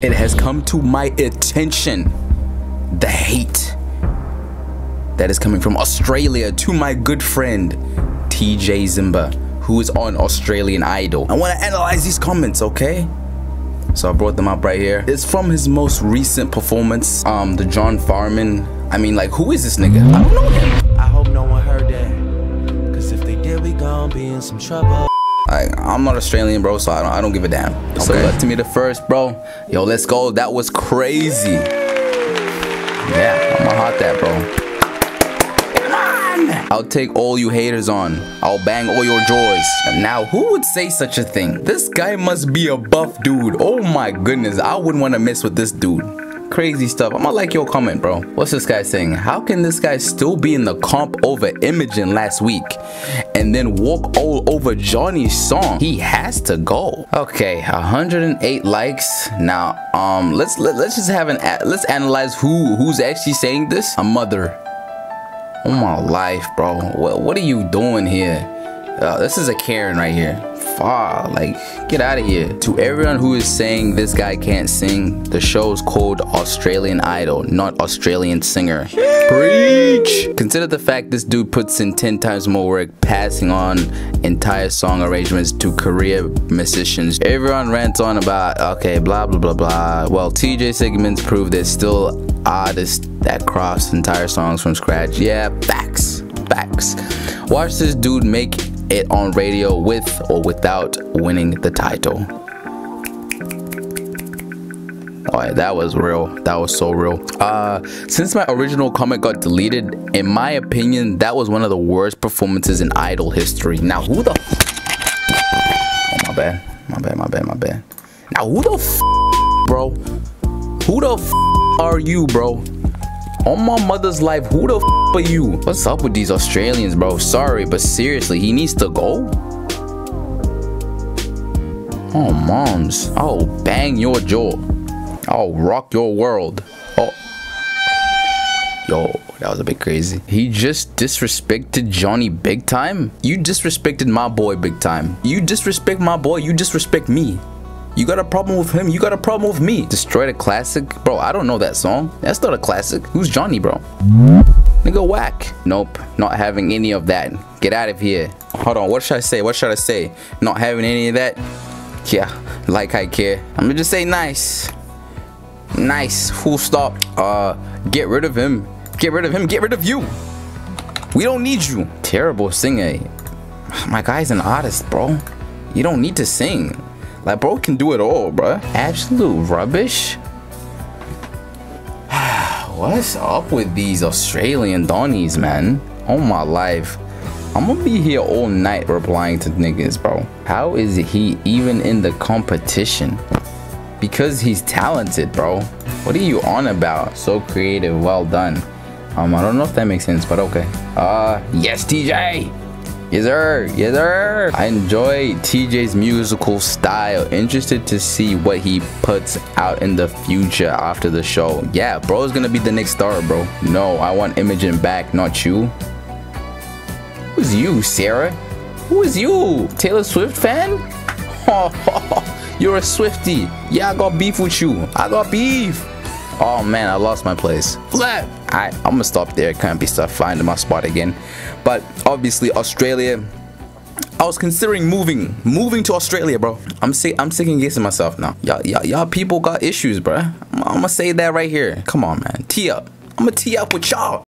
It has come to my attention the hate that is coming from Australia to my good friend TJ Zimba, who is on Australian Idol. I want to analyze these comments, okay? So I brought them up right here. It's from his most recent performance, um, the John Farnham. I mean, like, who is this nigga? I don't know him. I hope no one heard that. Cause if they did, we gon' be in some trouble. I, I'm not Australian, bro, so I don't, I don't give a damn. Okay. So let to me the first, bro. Yo, let's go. That was crazy. Yeah, I'ma hot that, bro. I'll take all you haters on. I'll bang all your jaws. Now, who would say such a thing? This guy must be a buff dude. Oh my goodness, I wouldn't want to mess with this dude crazy stuff. I'm gonna like your comment, bro. What's this guy saying? How can this guy still be in the comp over Imogen last week and then walk all over Johnny's song? He has to go. Okay, 108 likes. Now, um, let's let, let's just have an let's analyze who who's actually saying this. A mother. Oh my life, bro. What what are you doing here? Uh, this is a Karen right here far. Like, get out of here. To everyone who is saying this guy can't sing, the show is called Australian Idol, not Australian Singer. Preach! Consider the fact this dude puts in 10 times more work passing on entire song arrangements to career musicians. Everyone rants on about, okay, blah, blah, blah, blah. Well, TJ segments prove there's still artists that cross entire songs from scratch. Yeah, facts. Facts. Watch this dude make it on radio with or without winning the title. Alright, that was real. That was so real. Uh, since my original comment got deleted, in my opinion, that was one of the worst performances in Idol history. Now, who the? oh, my bad. My bad. My bad. My bad. Now, who the bro? Who the are you, bro? On my mother's life, who the f are you? What's up with these Australians, bro? Sorry, but seriously, he needs to go? Oh, moms. I'll bang your jaw. I'll rock your world. Oh. Yo, that was a bit crazy. He just disrespected Johnny big time? You disrespected my boy big time. You disrespect my boy, you disrespect me. You got a problem with him, you got a problem with me. Destroyed a classic? Bro, I don't know that song. That's not a classic. Who's Johnny, bro? Nigga whack. Nope, not having any of that. Get out of here. Hold on, what should I say? What should I say? Not having any of that? Yeah, like I care. I'm gonna just say nice. Nice, full stop. Uh, get rid of him. Get rid of him, get rid of you. We don't need you. Terrible singer. My guy's an artist, bro. You don't need to sing. Like, bro can do it all, bro. Absolute rubbish. What's up with these Australian Donnies, man? Oh my life. I'm gonna be here all night replying to niggas, bro. How is he even in the competition? Because he's talented, bro. What are you on about? So creative, well done. Um, I don't know if that makes sense, but okay. Uh, yes, TJ! Yes sir, yes sir. I enjoy TJ's musical style. Interested to see what he puts out in the future after the show. Yeah, bro is gonna be the next star, bro. No, I want Imogen back, not you. Who's you, Sarah? Who is you? Taylor Swift fan? You're a Swifty. Yeah, I got beef with you. I got beef. Oh man, I lost my place. Flat. I, I'm gonna stop there. Can't be stuff finding my spot again. But obviously, Australia. I was considering moving, moving to Australia, bro. I'm sick. I'm second guessing myself now. Y'all, y'all, y'all people got issues, bro. I'm, I'm gonna say that right here. Come on, man. Tee up. I'm gonna tee up with y'all.